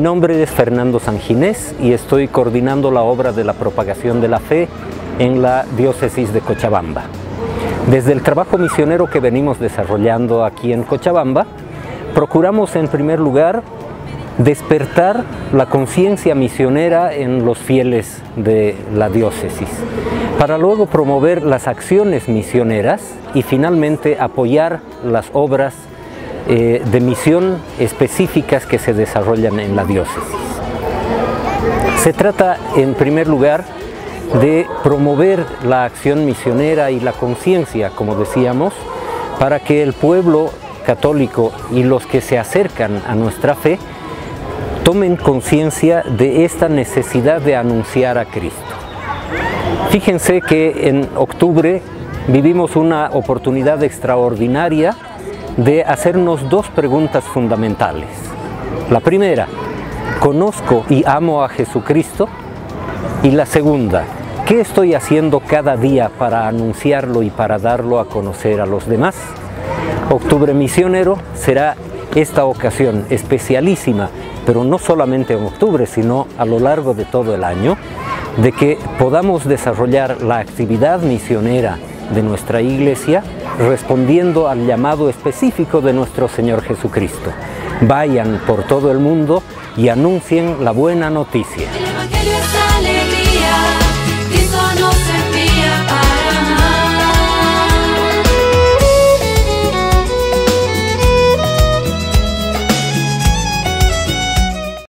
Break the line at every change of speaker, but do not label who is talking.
nombre es Fernando Sanginés y estoy coordinando la obra de la propagación de la fe en la diócesis de Cochabamba. Desde el trabajo misionero que venimos desarrollando aquí en Cochabamba, procuramos en primer lugar despertar la conciencia misionera en los fieles de la diócesis, para luego promover las acciones misioneras y finalmente apoyar las obras eh, de misión específicas que se desarrollan en la diócesis. Se trata en primer lugar de promover la acción misionera y la conciencia, como decíamos, para que el pueblo católico y los que se acercan a nuestra fe tomen conciencia de esta necesidad de anunciar a Cristo. Fíjense que en octubre vivimos una oportunidad extraordinaria de hacernos dos preguntas fundamentales. La primera, ¿conozco y amo a Jesucristo? Y la segunda, ¿qué estoy haciendo cada día para anunciarlo y para darlo a conocer a los demás? Octubre Misionero será esta ocasión especialísima, pero no solamente en octubre, sino a lo largo de todo el año, de que podamos desarrollar la actividad misionera de nuestra iglesia respondiendo al llamado específico de nuestro Señor Jesucristo. Vayan por todo el mundo y anuncien la buena noticia.